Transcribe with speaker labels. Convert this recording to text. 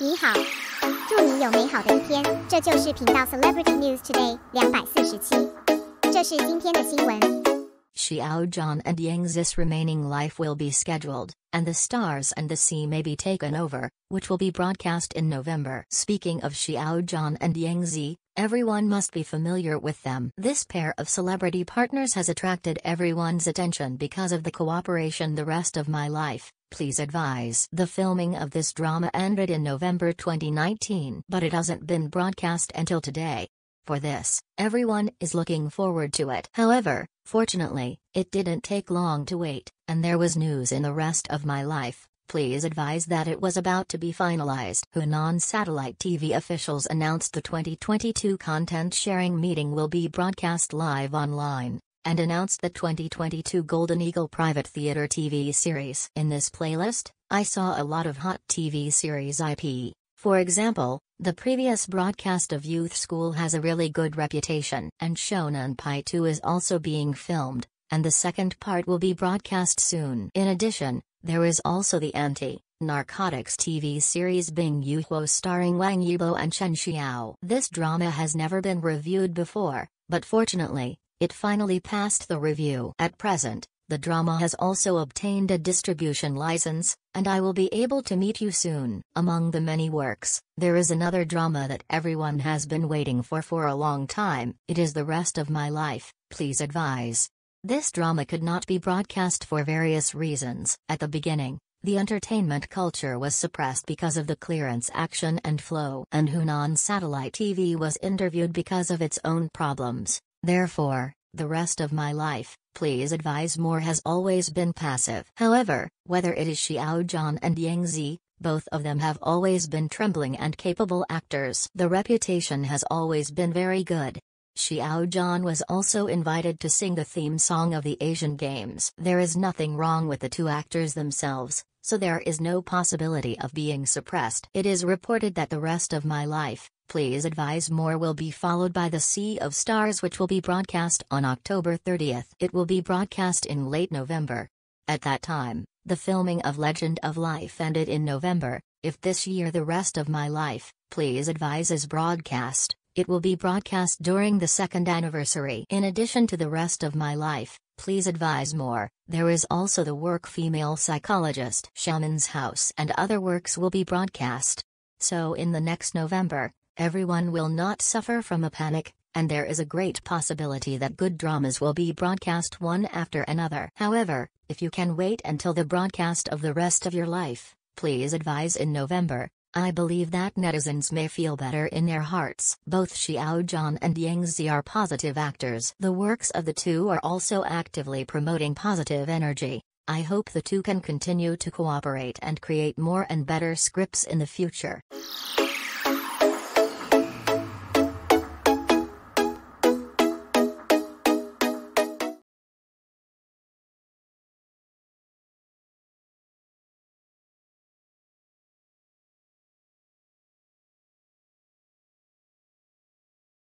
Speaker 1: 你好，祝你有美好的一天。这就是频道 Celebrity News Today 两百四十七，这是今天的新闻。
Speaker 2: Xiao Zhan and Yang Zi's remaining life will be scheduled, and the stars and the sea may be taken over, which will be broadcast in November. Speaking of Xiao Zhan and Yang Zi, everyone must be familiar with them. This pair of celebrity partners has attracted everyone's attention because of the cooperation the rest of my life Please advise. The filming of this drama ended in November 2019, but it hasn't been broadcast until today. For this, everyone is looking forward to it. However, fortunately, it didn't take long to wait, and there was news in the rest of my life. Please advise that it was about to be finalized. Hunan Satellite TV officials announced the 2022 content sharing meeting will be broadcast live online, and announced the 2022 Golden Eagle Private Theater TV series. In this playlist, I saw a lot of hot TV series IP. For example, the previous broadcast of Youth School has a really good reputation, and Shounen Pai 2 is also being filmed, and the second part will be broadcast soon. In addition, there is also the anti narcotics TV series Bing Yuhuo starring Wang Yibo and Chen Xiao. This drama has never been reviewed before, but fortunately, it finally passed the review. At present, the drama has also obtained a distribution license, and I will be able to meet you soon. Among the many works, there is another drama that everyone has been waiting for for a long time. It is The Rest of My Life, please advise. This drama could not be broadcast for various reasons. At the beginning, the entertainment culture was suppressed because of the clearance action and flow, and Hunan Satellite TV was interviewed because of its own problems. Therefore, the rest of my life, please advise more has always been passive. However, whether it is Xiao Zhan and Yang Zi, both of them have always been trembling and capable actors. The reputation has always been very good. Xiao Zhan was also invited to sing the theme song of the Asian Games. There is nothing wrong with the two actors themselves, so there is no possibility of being suppressed. It is reported that the rest of my life, Please advise more will be followed by The Sea of Stars which will be broadcast on October 30th. It will be broadcast in late November. At that time, the filming of Legend of Life ended in November. If this year the rest of my life, please advise is broadcast, it will be broadcast during the second anniversary. In addition to the rest of my life, please advise more. There is also the work Female Psychologist, Shaman's House, and other works will be broadcast. So in the next November, Everyone will not suffer from a panic, and there is a great possibility that good dramas will be broadcast one after another. However, if you can wait until the broadcast of the rest of your life, please advise in November. I believe that netizens may feel better in their hearts. Both Xiao Zhan and Yang Zi are positive actors. The works of the two are also actively promoting positive energy. I hope the two can continue to cooperate and create more and better scripts in the future.